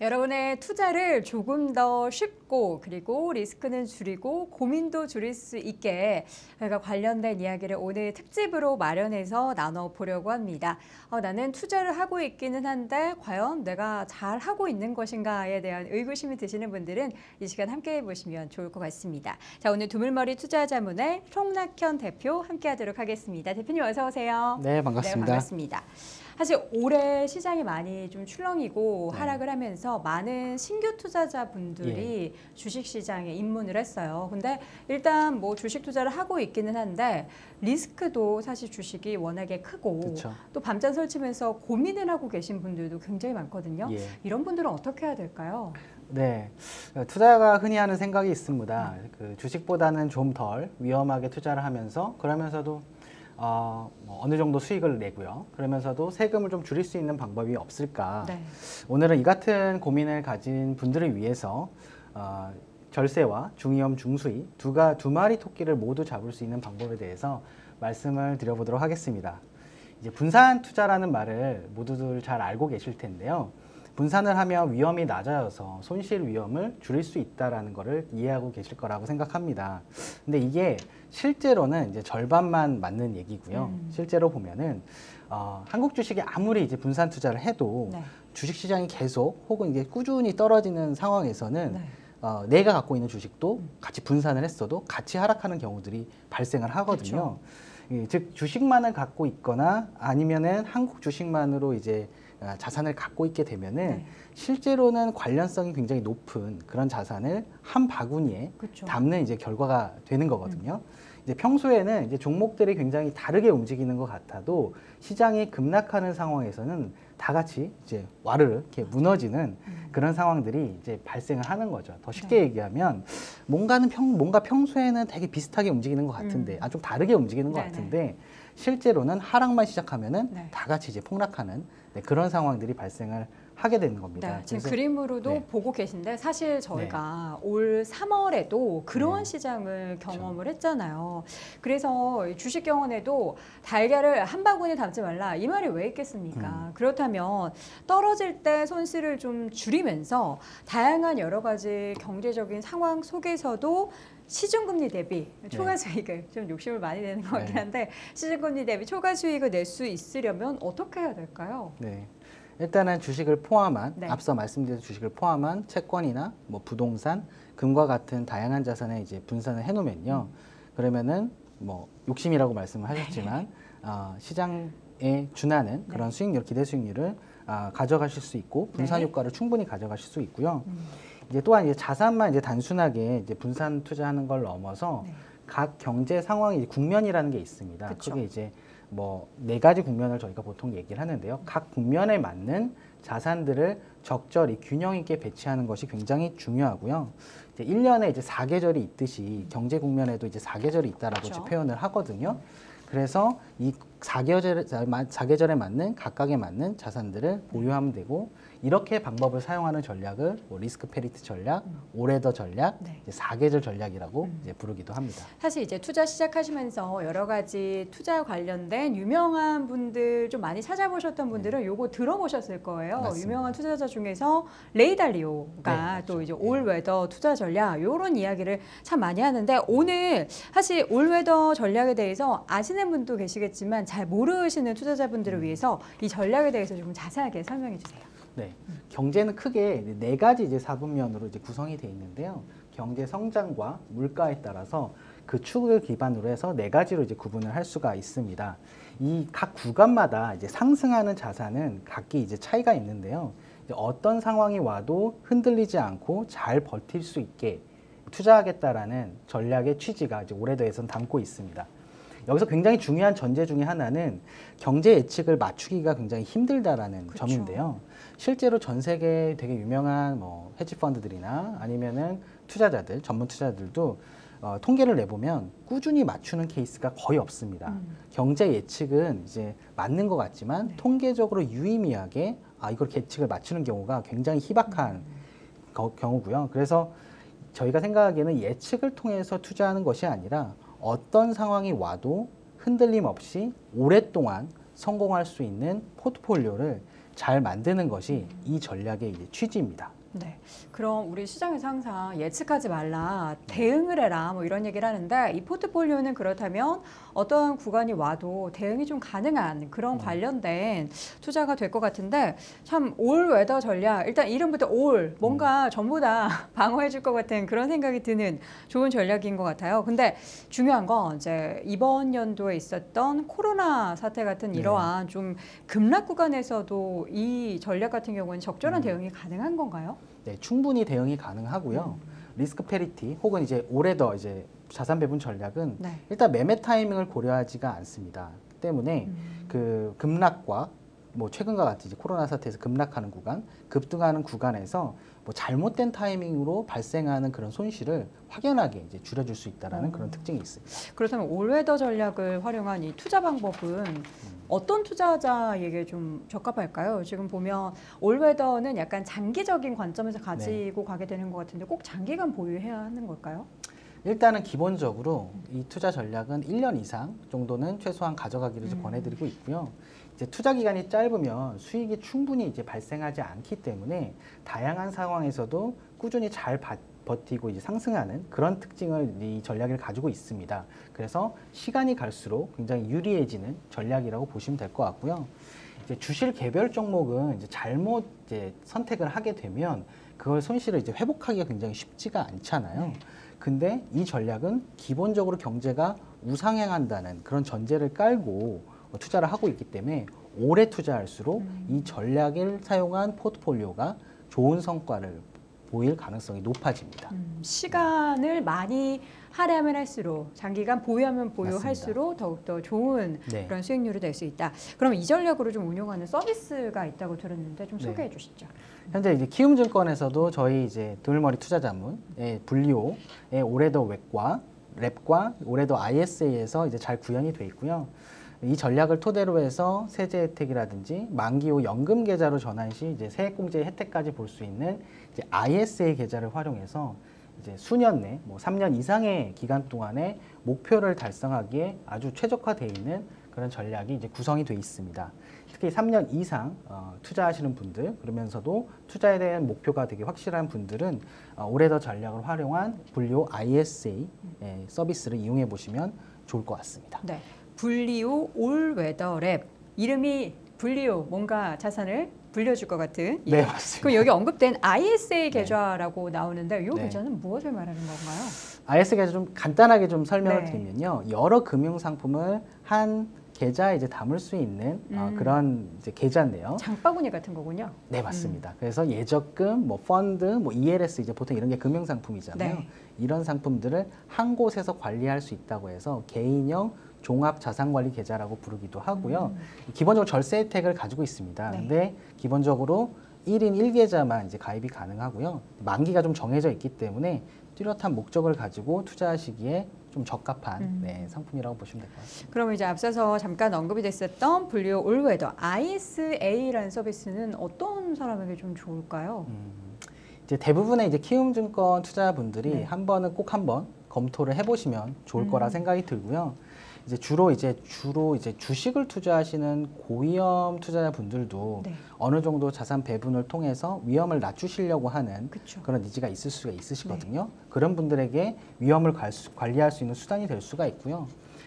여러분의 투자를 조금 더 쉽고 그리고 리스크는 줄이고 고민도 줄일 수 있게 저희가 관련된 이야기를 오늘 특집으로 마련해서 나눠보려고 합니다. 어, 나는 투자를 하고 있기는 한데 과연 내가 잘 하고 있는 것인가에 대한 의구심이 드시는 분들은 이 시간 함께 해 보시면 좋을 것 같습니다. 자 오늘 두물머리 투자자문의 송낙현 대표 함께하도록 하겠습니다. 대표님 어서 오세요. 네, 반갑습니다. 네, 반갑습니다. 사실 올해 시장이 많이 좀 출렁이고 네. 하락을 하면서 많은 신규 투자자분들이 예. 주식 시장에 입문을 했어요. 근데 일단 뭐 주식 투자를 하고 있기는 한데 리스크도 사실 주식이 워낙에 크고 그렇죠. 또 밤잠 설치면서 고민을 하고 계신 분들도 굉장히 많거든요. 예. 이런 분들은 어떻게 해야 될까요? 네, 투자가 흔히 하는 생각이 있습니다. 그 주식보다는 좀 덜 위험하게 투자를 하면서 그러면서도 어, 뭐 어느 정도 수익을 내고요. 그러면서도 세금을 좀 줄일 수 있는 방법이 없을까? 네. 오늘은 이 같은 고민을 가진 분들을 위해서 어, 절세와 중위험 중수익 두가 두 마리 토끼를 모두 잡을 수 있는 방법에 대해서 말씀을 드려보도록 하겠습니다. 이제 분산 투자라는 말을 모두들 잘 알고 계실 텐데요. 분산을 하면 위험이 낮아져서 손실 위험을 줄일 수 있다라는 것을 이해하고 계실 거라고 생각합니다. 근데 이게 실제로는 이제 절반만 맞는 얘기고요. 음. 실제로 보면은 어, 한국 주식이 아무리 이제 분산 투자를 해도 네. 주식 시장이 계속 혹은 이게 꾸준히 떨어지는 상황에서는 네. 어, 내가 갖고 있는 주식도 같이 분산을 했어도 같이 하락하는 경우들이 발생을 하거든요. 예, 즉 주식만을 갖고 있거나 아니면은 한국 주식만으로 이제 아, 자산을 갖고 있게 되면은 네. 실제로는 관련성이 굉장히 높은 그런 자산을 한 바구니에 그렇죠. 담는 이제 결과가 되는 거거든요. 이제 평소에는 이제 종목들이 굉장히 다르게 움직이는 것 같아도 시장이 급락하는 상황에서는 다 같이 이제 와르르 이렇게 무너지는 음. 그런 상황들이 이제 발생을 하는 거죠. 더 쉽게 네. 얘기하면 뭔가는 평 뭔가 평소에는 되게 비슷하게 움직이는 것 같은데 음. 아 좀 다르게 움직이는 것 네네. 같은데 실제로는 하락만 시작하면은 네. 다 같이 이제 폭락하는 네, 그런 상황들이 발생을 하게 되는 겁니다. 네, 지금 그림으로도 네. 보고 계신데 사실 저희가 올 3월에도 그런 네. 시장을 경험을 했잖아요. 그래서 이 주식 경험에도 달걀을 한 바구니 담지 말라 이 말이 왜 있겠습니까? 음. 그렇다면 떨어질 때 손실을 좀 줄이면서 다양한 여러 가지 경제적인 상황 속에서도 시중금리 대비 초과 수익을 좀 욕심을 많이 내는 것 같긴 네. 한데 시중금리 대비 초과 수익을 낼 수 있으려면 어떻게 해야 될까요? 네. 일단은 주식을 포함한 네. 앞서 말씀드린 주식을 포함한 채권이나 뭐 부동산, 금과 같은 다양한 자산에 이제 분산을 해놓으면요. 그러면은 뭐 욕심이라고 말씀을 하셨지만 어, 시장에 준하는 그런 수익률, 기대 수익률을 아, 가져가실 수 있고 분산 네. 효과를 충분히 가져가실 수 있고요. 음. 이제 또한 이제 자산만 이제 단순하게 이제 분산 투자하는 걸 넘어서 네. 각 경제 상황이 국면이라는 게 있습니다. 그쵸. 그게 이제 뭐 네 가지 국면을 저희가 보통 얘기를 하는데요. 각 국면에 맞는 자산들을 적절히 균형 있게 배치하는 것이 굉장히 중요하고요. 이제 1년에 이제 4계절이 있듯이 경제 국면에도 이제 4계절이 있다라고. 이제 표현을 하거든요. 그래서 이 4계절에, 4계절에 맞는 각각에 맞는 자산들을 보유하면 되고 이렇게 방법을 사용하는 전략을 뭐 risk parity 전략, All Weather 전략, 네. 이제 4계절 전략이라고 음. 이제 부르기도 합니다. 사실 이제 투자 시작하시면서 여러 가지 투자 관련된 유명한 분들 좀 많이 찾아보셨던 분들은 요거 들어보셨을 거예요. 네. 맞습니다. 유명한 투자자 중에서 레이 달리오가 네. 또 이제 네. All Weather 투자 전략 요런 이야기를 참 많이 하는데 오늘 사실 All Weather 전략에 대해서 아시는 분도 계시겠지만 잘 모르시는 투자자분들을 음. 위해서 이 전략에 대해서 조금 자세하게 설명해 주세요. 네, 경제는 크게 네 가지 이제 사분면으로 이제 구성이 되어 있는데요. 경제 성장과 물가에 따라서 그 축을 기반으로 해서 네 가지로 이제 구분을 할 수가 있습니다. 이 각 구간마다 이제 상승하는 자산은 각기 이제 차이가 있는데요. 이제 어떤 상황이 와도 흔들리지 않고 잘 버틸 수 있게 투자하겠다라는 전략의 취지가 이제 올해도에선 담고 있습니다. 여기서 굉장히 중요한 전제 중에 하나는 경제 예측을 맞추기가 굉장히 힘들다라는 그쵸. 점인데요. 실제로 전 세계 되게 유명한 뭐 헤지 펀드들이나 아니면은 투자자들, 전문 투자들도 어, 통계를 내보면 꾸준히 맞추는 케이스가 거의 없습니다. 음. 경제 예측은 이제 맞는 것 같지만 네. 통계적으로 유의미하게 아 이걸 예측을 맞추는 경우가 굉장히 희박한 음. 거- 경우고요. 그래서 저희가 생각하기에는 예측을 통해서 투자하는 것이 아니라 어떤 상황이 와도 흔들림 없이 오랫동안 성공할 수 있는 포트폴리오를 잘 만드는 것이 이 전략의 취지입니다. 네. 그럼 우리 시장에서 항상 예측하지 말라, 대응을 해라, 뭐 이런 얘기를 하는데 이 포트폴리오는 그렇다면 어떤 구간이 와도 대응이 좀 가능한 그런 관련된 투자가 될 것 같은데 참 All Weather 전략, 일단 이름부터 all, 뭔가 전부 다 방어해 줄 것 같은 그런 생각이 드는 좋은 전략인 것 같아요. 근데 중요한 건 이제 이번 연도에 있었던 코로나 사태 같은 네. 이러한 좀 급락 구간에서도 이 전략 같은 경우는 적절한 대응이 가능한 건가요? 네, 충분히 대응이 가능하고요. risk parity 혹은 이제 All Weather 이제 자산 배분 전략은 네. 일단 매매 타이밍을 고려하지가 않습니다. 때문에 음. 그 급락과 뭐 최근과 같이 이제 코로나 사태에서 급락하는 구간, 급등하는 구간에서 뭐 잘못된 타이밍으로 발생하는 그런 손실을 확연하게 이제 줄여줄 수 있다라는 음. 그런 특징이 있습니다. 그렇다면 올웨더 전략을 활용한 이 투자 방법은 어떤 투자자에게 좀 적합할까요? 지금 보면 올웨더는 약간 장기적인 관점에서 가지고 가게 되는 것 같은데 꼭 장기간 보유해야 하는 걸까요? 일단은 기본적으로 이 투자 전략은 1년 이상 정도는 최소한 가져가기를 음. 권해드리고 있고요. 이제 투자 기간이 짧으면 수익이 충분히 이제 발생하지 않기 때문에 다양한 상황에서도 꾸준히 잘 바- 버티고 이제 상승하는 그런 특징을 이 전략을 가지고 있습니다. 그래서 시간이 갈수록 굉장히 유리해지는 전략이라고 보시면 될 것 같고요. 이제 주실 개별 종목은 이제 잘못 이제 선택을 하게 되면 그걸 손실을 이제 회복하기가 굉장히 쉽지가 않잖아요. 근데 이 전략은 기본적으로 경제가 우상향한다는 그런 전제를 깔고 투자를 하고 있기 때문에 오래 투자할수록 이 전략을 사용한 포트폴리오가 좋은 성과를 보일 가능성이 높아집니다. 음, 시간을 많이 할애하면 할수록 장기간 보유하면 보유할수록 더욱더 좋은 네. 그런 수익률이 될 수 있다. 그럼 이 전략으로 좀 운용하는 서비스가 있다고 들었는데 좀 네. 소개해 주시죠. 현재 이제 키움증권에서도 저희 이제 드물머리 투자자문의 분리호의 올해도 웹과 랩과 올해도 ISA에서 이제 잘 구현이 돼 있고요. 이 전략을 토대로 해서 세제 혜택이라든지 만기 후 연금 계좌로 전환 시 이제 세액공제 혜택까지 볼 수 있는 이제 ISA 계좌를 활용해서 이제 수년 내, 뭐 3년 이상의 기간 동안에 목표를 달성하기에 아주 최적화되어 있는 그런 전략이 이제 구성이 되어 있습니다. 특히 3년 이상 어, 투자하시는 분들 그러면서도 투자에 대한 목표가 되게 확실한 분들은 어, All Weather 전략을 활용한 불리오 ISA 예, 서비스를 이용해 보시면 좋을 것 같습니다. 네. 불리오 All Weather Wrap 이름이 불리오 뭔가 자산을 불려줄 것 같은 네 맞습니다. 그럼 여기 언급된 ISA 계좌라고 나오는데 이 네. 계좌는 무엇을 말하는 건가요? ISA 계좌 좀 간단하게 좀 설명을 네. 드리면요. 여러 금융 상품을 한 계좌에 이제 담을 수 있는 어, 음. 그런 이제 계좌인데요. 장바구니 같은 거군요. 네 맞습니다. 그래서 예적금, 뭐 펀드, 뭐 ELS 이제 보통 이런 게 금융 상품이잖아요. 네. 이런 상품들을 한 곳에서 관리할 수 있다고 해서 개인형 종합 자산 관리 계좌라고 부르기도 하고요. 기본적으로 절세 혜택을 가지고 있습니다. 음. 네. 근데 기본적으로 1인 1계좌만 이제 가입이 가능하고요. 만기가 좀 정해져 있기 때문에 뚜렷한 목적을 가지고 투자하시기에 좀 적합한 음. 네, 상품이라고 보시면 될 것 같습니다. 그럼 이제 앞서서 잠깐 언급이 됐었던 분리오 올웨더 ISA라는 서비스는 어떤 사람에게 좀 좋을까요? 음, 이제 대부분의 이제 키움증권 투자분들이 네. 한 번은 꼭 한번 검토를 해보시면 좋을 음. 거라 생각이 들고요. 이제 주로 이제 주로 이제 주식을 투자하시는 고위험 투자자분들도 네. 어느 정도 자산 배분을 통해서 위험을 낮추시려고 하는 그렇죠. 그런 니즈가 있을 수가 있으시거든요. 네. 그런 분들에게 위험을 관- 관리할 수 있는 수단이 될 수가 있고요.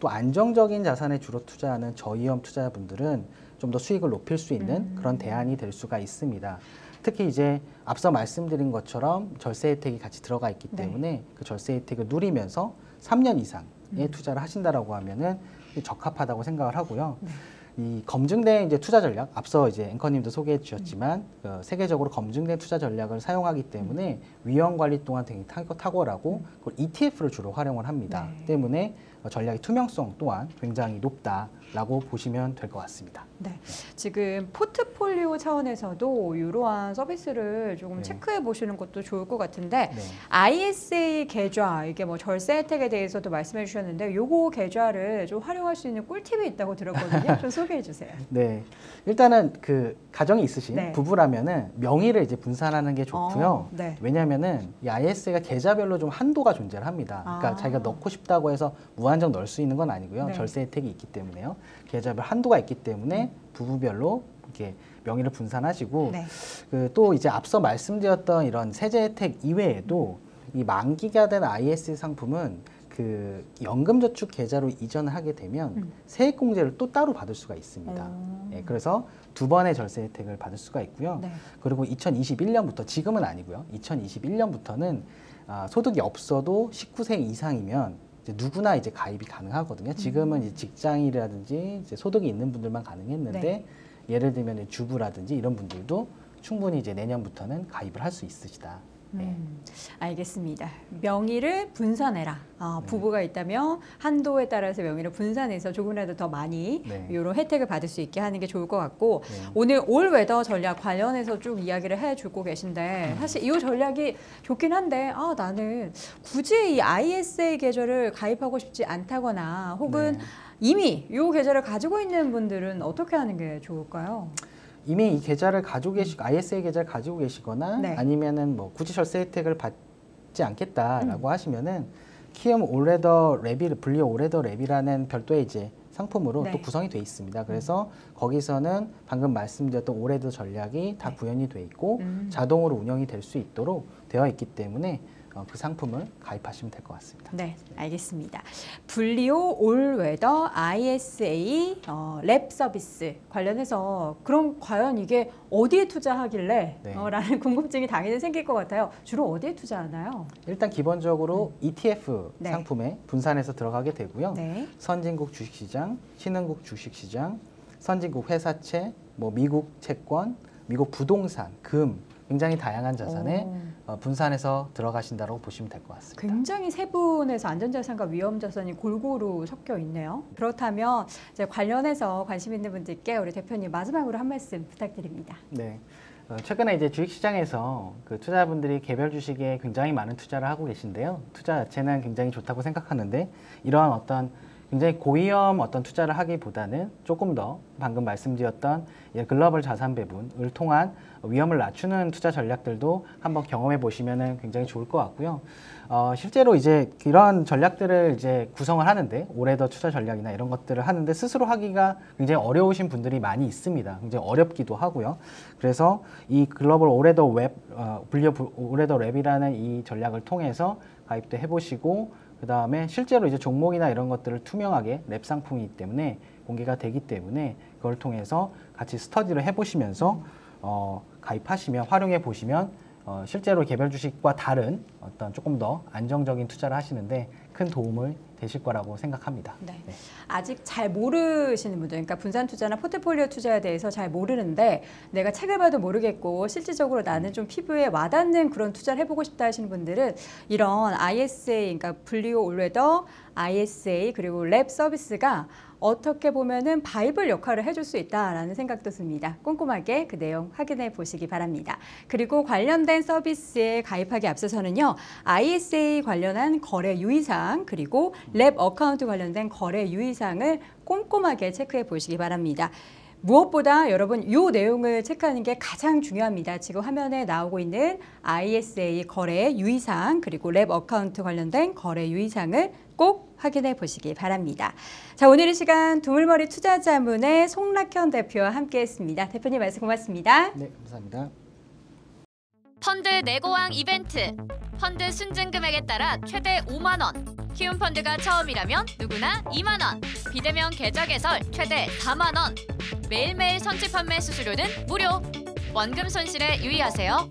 또 안정적인 자산에 주로 투자하는 저위험 투자자분들은 좀 더 수익을 높일 수 있는 음. 그런 대안이 될 수가 있습니다. 특히 이제 앞서 말씀드린 것처럼 절세 혜택이 같이 들어가 있기 네. 때문에 그 절세 혜택을 누리면서 3년 이상의 음. 투자를 하신다라고 하면은 적합하다고 생각을 하고요. 네. 이 검증된 이제 투자 전략 앞서 이제 앵커님도 소개해 주셨지만 그 세계적으로 검증된 투자 전략을 사용하기 때문에 위험 관리 또한 되게 탁- 탁월하고 그걸 ETF를 주로 활용을 합니다. 네. 때문에 어, 전략의 투명성 또한 굉장히 높다라고 보시면 될 것 같습니다. 네. 지금 포트폴리오 차원에서도 이러한 서비스를 조금 네. 체크해 보시는 것도 좋을 것 같은데 네. ISA 계좌 이게 뭐 절세 혜택에 대해서도 말씀해 주셨는데 요거 계좌를 좀 활용할 수 있는 꿀팁이 있다고 들었거든요. 좀 소개해 주세요. 네. 일단은 그 가정이 있으신 네. 부부라면은 명의를 이제 분산하는 게 좋고요. 어, 네. 왜냐하면은 이 IS가 계좌별로 좀 한도가 존재를 합니다. 그러니까 아. 자기가 넣고 싶다고 해서 무한 정 넣을 수 있는 건 아니고요. 네. 절세 혜택이 있기 때문에요. 계좌별 한도가 있기 때문에 부부별로 이렇게 명의를 분산하시고 네. 그또 이제 앞서 말씀드렸던 이런 세제 혜택 이외에도 이 만기가 된 IS 상품은 그 연금저축 계좌로 이전을 하게 되면 음. 세액공제를 또 따로 받을 수가 있습니다. 어. 예, 그래서 두 번의 절세 혜택을 받을 수가 있고요. 네. 그리고 2021년부터 지금은 아니고요. 2021년부터는 아, 소득이 없어도 19세 이상이면 이제 누구나 이제 가입이 가능하거든요. 지금은 이제 직장이라든지 이제 소득이 있는 분들만 가능했는데 네. 예를 예를 들면 주부라든지 이런 분들도 충분히 이제 내년부터는 가입을 할 수 있으시다. 네. 음, 알겠습니다. 명의를 분산해라. 아, 네. 부부가 있다면 한도에 따라서 명의를 분산해서 조금이라도 더 많이 네. 이런 혜택을 받을 수 있게 하는 게 좋을 것 같고 네. 오늘 All Weather 전략 관련해서 쭉 이야기를 해주고 계신데 음. 사실 이 전략이 좋긴 한데 아 나는 굳이 이 ISA 계좌를 가입하고 싶지 않다거나 혹은 네. 이미 이 계좌를 가지고 있는 분들은 어떻게 하는 게 좋을까요? 이미 이 계좌를 가지고 계시 ISA 계좌를 가지고 계시거나 네. 아니면은 뭐 굳이 절세 혜택을 받지 음. 않겠다라고 하시면은 키움 올레더 랩이 분리오 올레더 랩이라는 별도의 이제 상품으로 네. 또 구성이 돼 있습니다. 그래서 거기서는 방금 말씀드렸던 All Weather 전략이 다 네. 구현이 돼 있고 음. 자동으로 운영이 될 수 있도록 되어 있기 때문에 어, 그 상품을 가입하시면 될 것 같습니다. 네, 알겠습니다. 분리오 올웨더 ISA 어, 랩 서비스 관련해서 그럼 과연 이게 어디에 투자하길래 네. 어, 라는 궁금증이 당연히 생길 것 같아요. 주로 어디에 투자하나요? 일단 기본적으로 ETF 음. 네. 상품에 분산해서 들어가게 되고요. 네. 선진국 주식시장, 신흥국 주식시장, 선진국 회사채, 뭐 미국 채권, 미국 부동산, 금 굉장히 다양한 자산에 오, 어, 분산해서 들어가신다고 보시면 될 것 같습니다. 굉장히 세분해서 안전자산과 위험자산이 골고루 섞여 있네요. 그렇다면 이제 관련해서 관심 있는 분들께 우리 대표님 마지막으로 한 말씀 부탁드립니다. 네. 어, 최근에 이제 주식시장에서 그 투자자분들이 개별 주식에 굉장히 많은 투자를 하고 계신데요. 투자 자체는 굉장히 좋다고 생각하는데 이러한 어떤 굉장히 고위험 어떤 투자를 하기보다는 조금 더 방금 말씀드렸던 이 글로벌 자산 배분을 통한 위험을 낮추는 투자 전략들도 한번 경험해 보시면 굉장히 좋을 것 같고요. 어, 실제로 이제 이런 전략들을 이제 구성을 하는데 All Weather 투자 전략이나 이런 것들을 하는데 스스로 하기가 굉장히 어려우신 분들이 많이 있습니다. 굉장히 어렵기도 하고요. 그래서 이 글로벌 All Weather Wrap 어, 불리오 All Weather Wrap이라는 이 전략을 통해서 가입도 해보시고 그 다음에 실제로 이제 종목이나 이런 것들을 투명하게 랩 상품이기 때문에 공개가 되기 때문에 그걸 통해서 같이 스터디를 해보시면서 어, 가입하시면 활용해 보시면 어, 실제로 개별 주식과 다른 어떤 조금 더 안정적인 투자를 하시는데 큰 도움을 되실 거라고 생각합니다. 네. 네. 아직 잘 모르시는 분들, 그러니까 분산 투자나 포트폴리오 투자에 대해서 잘 모르는데 내가 책을 봐도 모르겠고 실질적으로 나는 좀 피부에 와닿는 그런 투자를 해보고 싶다 하시는 분들은 이런 ISA, 그러니까 분리오 올웨더, ISA 그리고 랩 서비스가 어떻게 보면은 바이블 역할을 해줄 수 있다라는 생각도 듭니다. 꼼꼼하게 그 내용 확인해 보시기 바랍니다. 그리고 관련된 서비스에 가입하기 앞서서는요, ISA 관련한 거래 유의 사항 그리고 랩 어카운트 관련된 거래 유의사항을 꼼꼼하게 체크해 보시기 바랍니다. 무엇보다 여러분 이 내용을 체크하는 게 가장 중요합니다. 지금 화면에 나오고 있는 ISA 거래 유의사항 그리고 랩 어카운트 관련된 거래 유의사항을 꼭 확인해 보시기 바랍니다. 자 오늘 이 시간 두물머리 투자자문의 송락현 대표와 함께했습니다. 대표님 말씀 고맙습니다. 네, 감사합니다. 펀드 내고왕 이벤트. 펀드 순증 금액에 따라 최대 5만 원. 키움 펀드가 처음이라면 누구나 2만 원. 비대면 계좌 개설 최대 4만 원. 매일매일 선취 판매 수수료는 무료. 원금 손실에 유의하세요.